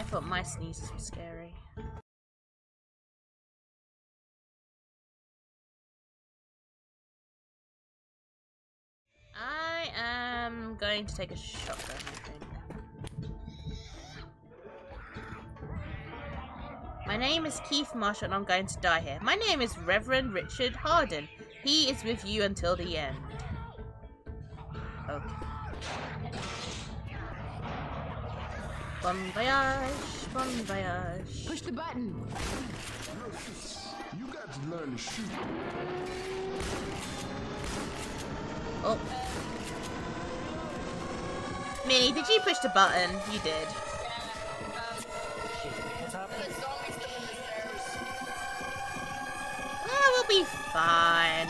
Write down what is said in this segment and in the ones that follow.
I thought my sneezes were scary. I am going to take a shotgun, I think. My name is Keith Marshall and I'm going to die here. My name is Reverend Richard Harden. He is with you until the end. Bon voyage, bon voyage. Push the button. You got to learn to shoot. Oh. Mini, did you push the button? You did. Oh, we'll be fine.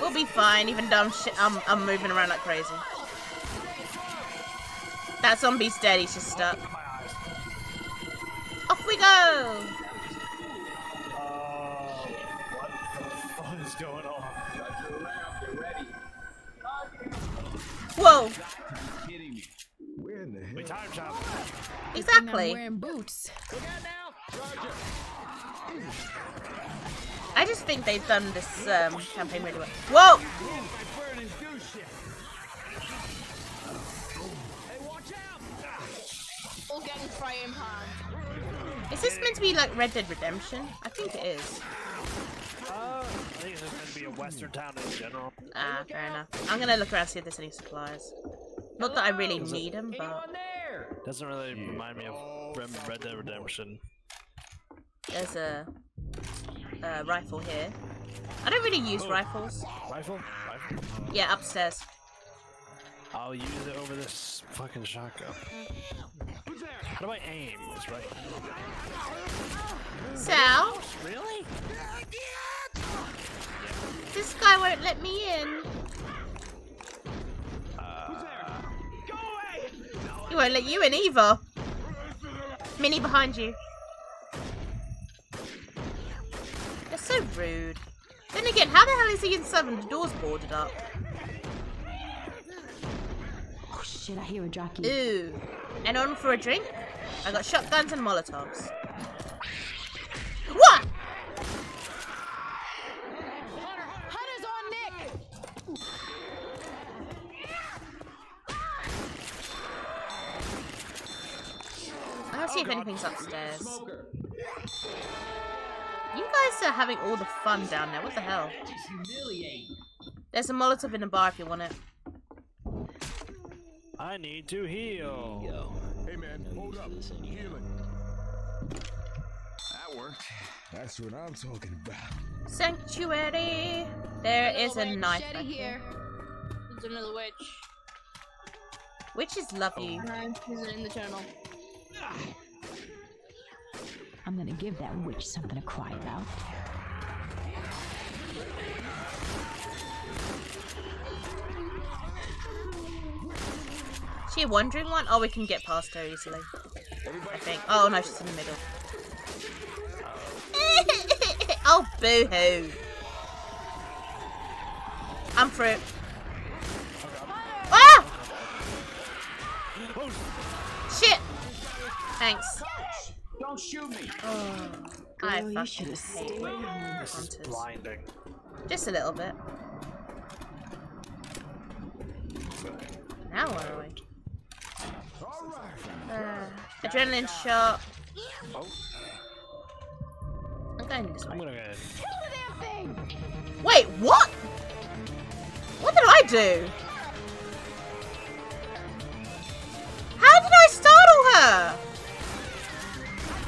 We'll be fine, even though I'm, sh I'm, I'm moving around like crazy. That zombie's dead, he's just stuck. Off we go! What the fuck is going on? Whoa! Kidding me. Where in the hell? Wait, time travel. And I'm Exactly. wearing boots. I just think they've done this um, campaign really well. Whoa! Is this meant to be like Red Dead Redemption? I think it is. Uh, I think it's meant to be a western town in general. Ah, fair enough. I'm gonna look around see if there's any supplies. Not that I really need them, but Doesn't really remind me of Red Red Dead Redemption. there's a, a rifle here. I don't really use rifles. Rifle? Rifle? Yeah, upstairs. I'll use it over this fucking shotgun. How do I aim? That's right. Sal, Really? this guy won't let me in. He won't let you in either. Mini behind you. They're so rude. Then again, how the hell is he inside when the door's boarded up? Oh shit, I hear a jockey. Ooh. And on for a drink? I got shotguns and molotovs. What? Hunter's on Nick! I'll see if oh, anything's upstairs. You guys are having all the fun down there. What the hell? There's a molotov in the bar if you want it. I need to heal. Hey man, hold up. Healing. That worked. That's what I'm talking about. Sanctuary. There is a Little knife machete back here. here. There's another witch. Witches love you. And he's in the tunnel. I'm gonna give that witch something to cry about. She a wandering one? Oh, we can get past her easily. I think. Oh no, she's in the middle. oh, boo hoo. I'm through. Ah! Shit! Thanks. Don't shoot me. Oh, I Girl, you fucking should've hate stayed home. This is hunters. blinding. Just a little bit. Now where are we? All right. Uh, adrenaline shot. Oh, I'm going this I'm way. gonna get Wait, what? What did I do? How did I startle her?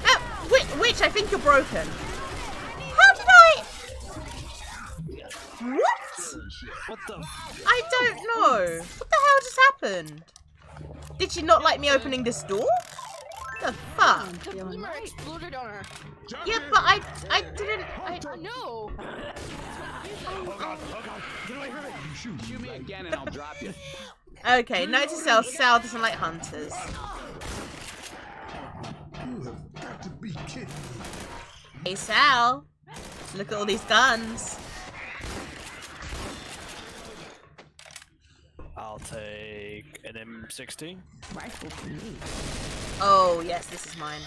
Uh, which, which I think you're broken. How did I? What? What the? I don't know. What the hell just happened? Did she not like me opening this door? The fuck? The boomer exploded on her. Yeah, but I, I didn't. I, Oh no! Shoot me again and I'll drop you. okay, note to self: Sal doesn't like hunters. You have got to be kidding me. Hey Sal, look at all these guns. I'll take an M16. Rifle for me. Oh, yes, this is mine.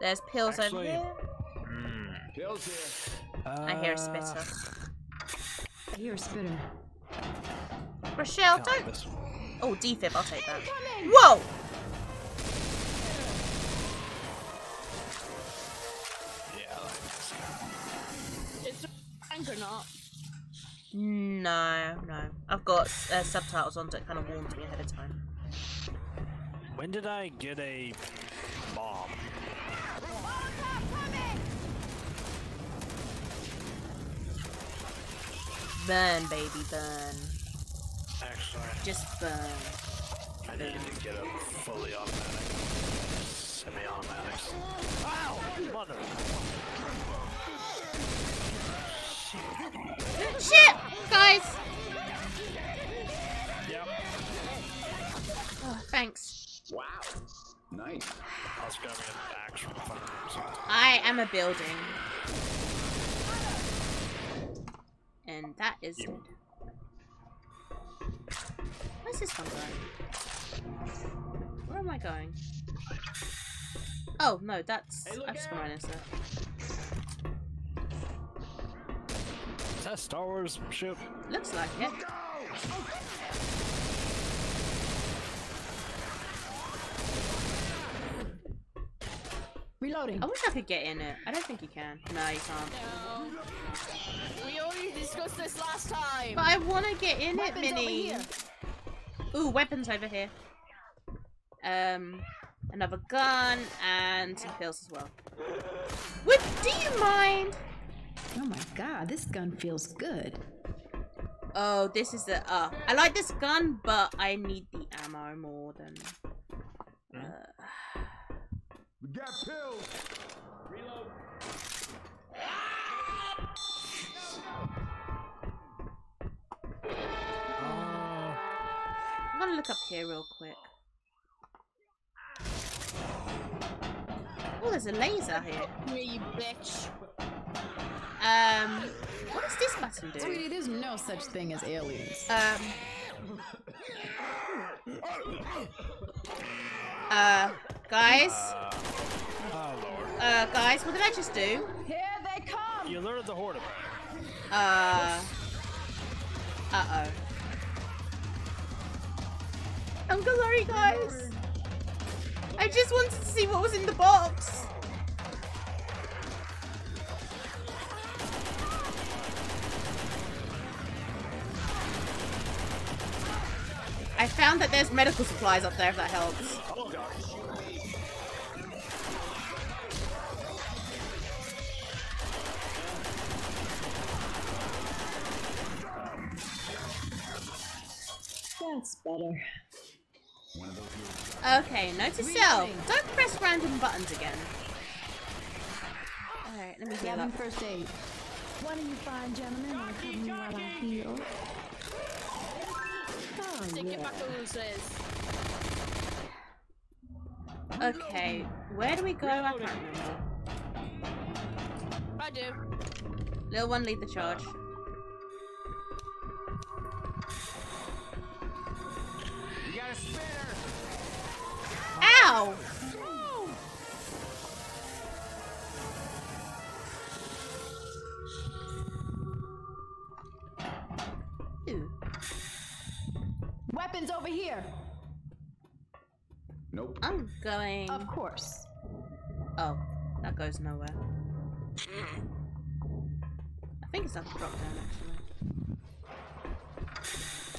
There's pills Actually- over here. Hmm. Pills here. I hear a spitter. I hear a spitter. Rochelle, don't. this. Oh, defib, I'll take that. Whoa! Yeah, I like this. It's a prank or not. No, no. I've got uh, subtitles on that kind of warned me ahead of time. When did I get a bomb? Burn, baby, burn. Actually, Just burn. I need to get a fully automatic. Semi-automatics. Ow! Am a building. And that is Yep. it. Where's this one going? Where am I going? Oh, no, that's... Hey, I've just gone out. right into that. Is that a Star Wars ship? Looks like it. Reloading. I wish I could get in it. I don't think you can. No, you can't. No. We already discussed this last time. But I want to get in Weapons it, over Mini. Ooh, weapons over here. Um, another gun and some pills as well. What? do you mind? Oh my god, this gun feels good. Oh, this is the. Uh, I like this gun, but I need the ammo more than. We got pills. Reload. Oh, I'm gonna look up here real quick. Oh, there's a laser here. Yeah, you bitch. Um, what does this button do? Sweetie, there's no such thing as aliens. Um. Uh, guys. oh lord. Uh, guys, what did I just do? Here they come! You alerted the horde about Uh. Uh oh. I'm sorry, guys. I just wanted to see what was in the box. I found that there's medical supplies up there if that helps. That's better. Okay, note to self. Don't press random buttons again. Alright, let me heal Grabbing up. first aid. One of you fine gentlemen want to help me while I heal? Oh, Take it yeah. back to Luces. Okay, where do we go? I can't remember. I do. Little one, lead the charge. Ow! Ooh. Weapons over here! Nope. I'm going. Of course. Oh, that goes nowhere. I think it's like a drop down actually.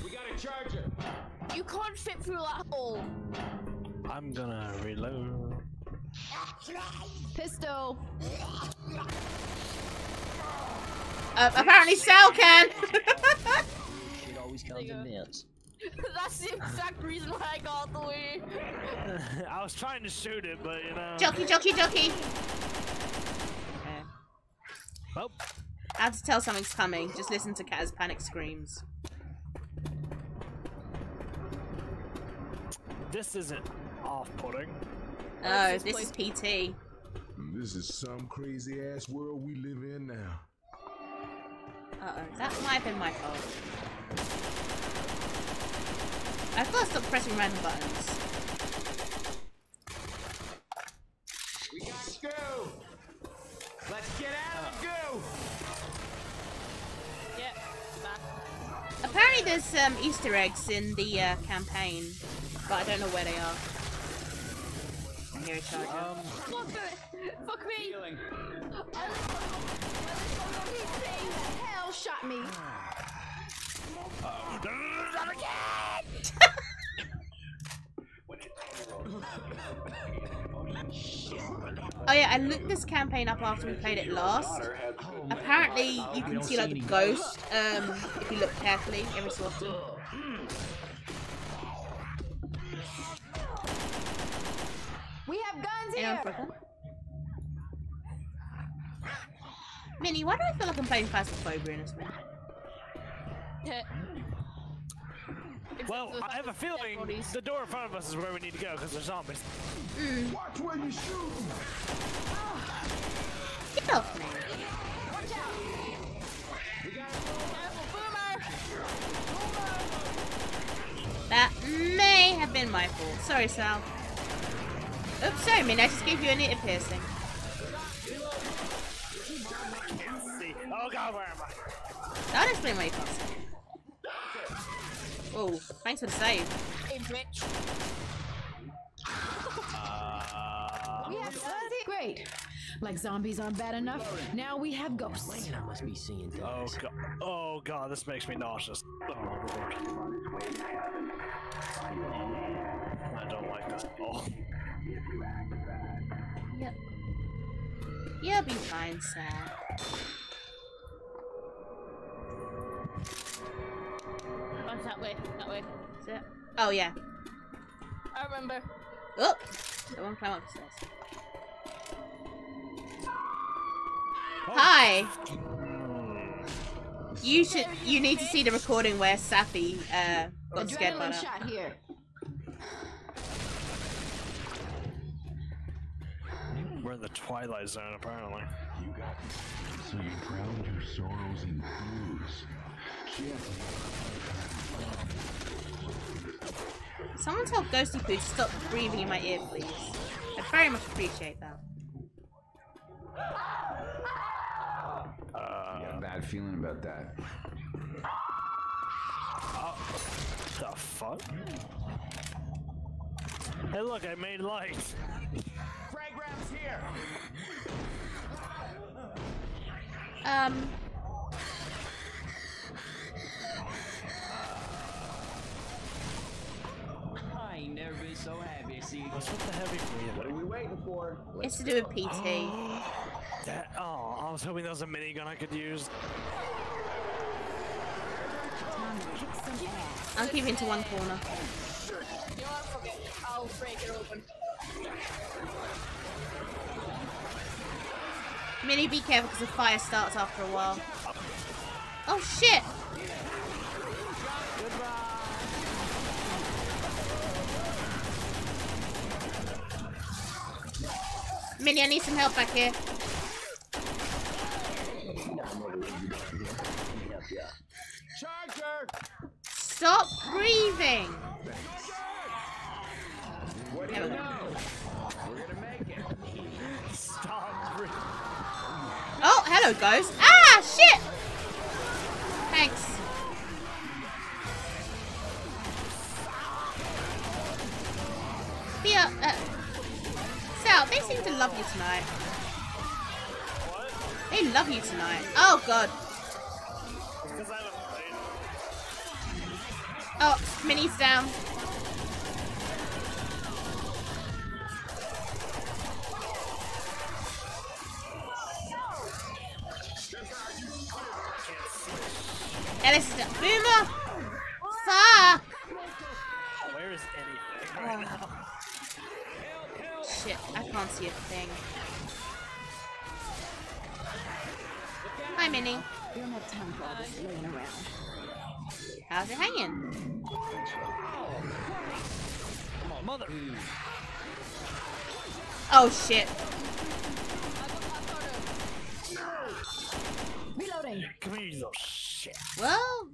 We got a charger. You can't fit through that hole. I'm gonna reload. Pistol! Uh, apparently Sal can! It always There comes you in go. That's the exact reason why I got the way. I was trying to shoot it, but you know. jockey, jockey, jockey! Okay. Oh, I have to tell something's coming. Just listen to Kaz panic screams. This isn't off-putting. Oh, this this is PT. This is some crazy ass world we live in now. Uh oh, that might have been my fault. I've got to stop pressing random buttons. We got goo. Let's get out of the goo. Yeah, back. Apparently there's um, Easter eggs in the uh, campaign, but I don't know where they are. I hear a charger. Um, Fuck it! Fuck me! Healing. Hell shot me. Oh yeah, I looked this campaign up after we played it last. Apparently you can see like the ghost um, if you look carefully every so often. Have guns Brooklyn? Mini, why do I feel like I'm playing Phasmophobia in this one? well, I have a feeling the door in front of us is where we need to go because there's zombies. Mm. Watch where you shoot. Get off me. Watch out! That may have been my fault. Sorry, Sal. Oops, sorry, Mini. I just gave you an ear piercing. Oh god, where am I? That'll explain why you can't see. Oh, thanks for the save. Hey. Uh, We have guns here. Great. Like zombies aren't bad enough. Now we have ghosts. I must be seeing things. oh god. Oh god, this makes me nauseous. Oh lord. I don't like this at all. Yep. You'll be fine, Sam. Run that way, that way. Is it? Oh, yeah. I remember. Oh! I won't climb up the stairs. Hi! You should. You need to see the recording where Safi uh, got scared by Adrenaline that. shot here. We're in the twilight zone apparently. You got me. So you drowned your sorrows in booze. Someone tell Ghosty Poo to stop breathing in my ear, please. I'd very much appreciate that. I got a bad feeling about that. Oh, the fuck? Hey look, I made lights. Frag rounds here. Um. I ain't never been so happy to see you. What's with the heavy breathing? What are we waiting for? It's to do with PT. That, oh, I was hoping that was a minigun I could use. Time to kick some ass. I'll keep it into one corner. You know what? Fuck. I'll break it open. Mini, be careful because the fire starts after a while. Oh shit! Mini, I need some help back here. Charger! Stop breathing! What do There you we go. know? We're gonna make it. Stop Oh, hello, ghost. Ah, shit! Thanks. Thea, uh, Sal, they seem to love you tonight. They love you tonight. Oh, God. Oh, Mini's down. Ellis is down. Boomer! Fuck! Where is anything right now? Shit, I can't see a thing. Hi, Mini. We don't have time for all this laying around. How's it hanging? Come on, mother. Oh, shit. Reloading. Come here, you little shit. Well,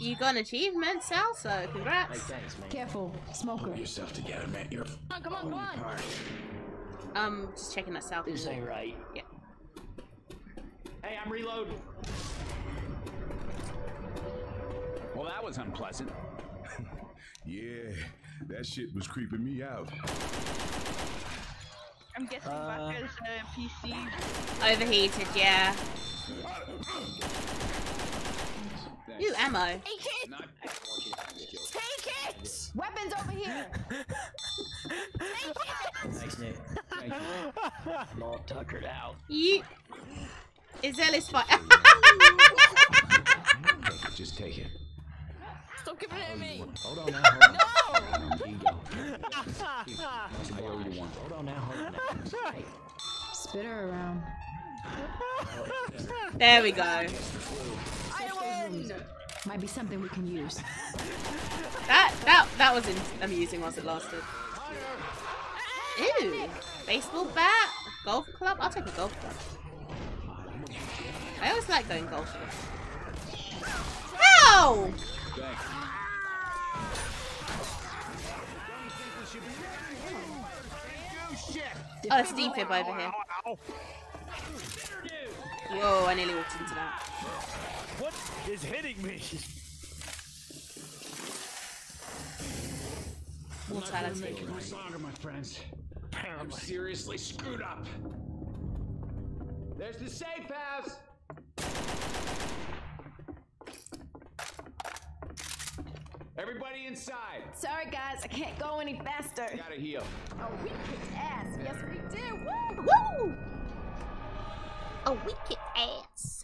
You got an achievement, Sal, so Hey, congrats. thanks, man. Careful, smoker. Put Yourself together, man. You're Come on, come on, come on. Um, just checking that Sal. This ain't right. Yeah. Hey, I'm reloading. Well, that was unpleasant. Yeah, that shit was creeping me out. I'm guessing Uh, Baka's uh, PC. Overheated, yeah. Ooh, ammo. Take it! Take it! Weapons over here. Take it! Thanks, Nick. Thank you. All tuckered out. You. Is Ellis fight? Just take it. Stop giving it to me! Hold on now. Hold on. No! Here you go. I owe you one. Hold on now. Hold on now. Hey, Spit her around. there we go. I win! Might be something we can use. That that that was amusing whilst it lasted. Ew. Baseball bat, golf club. I'll take a golf club. I always like going golfing. Ow! Oh, there's a defib over here. Whoa, I nearly walked into that. What is hitting me? Mortality. much longer, my friends. I'm seriously screwed up. There's the safe house. Everybody inside. Sorry, guys, I can't go any faster. Gotta heal. Oh, we kicked ass. Yes, we did. Woo! Woo! A wicked ass.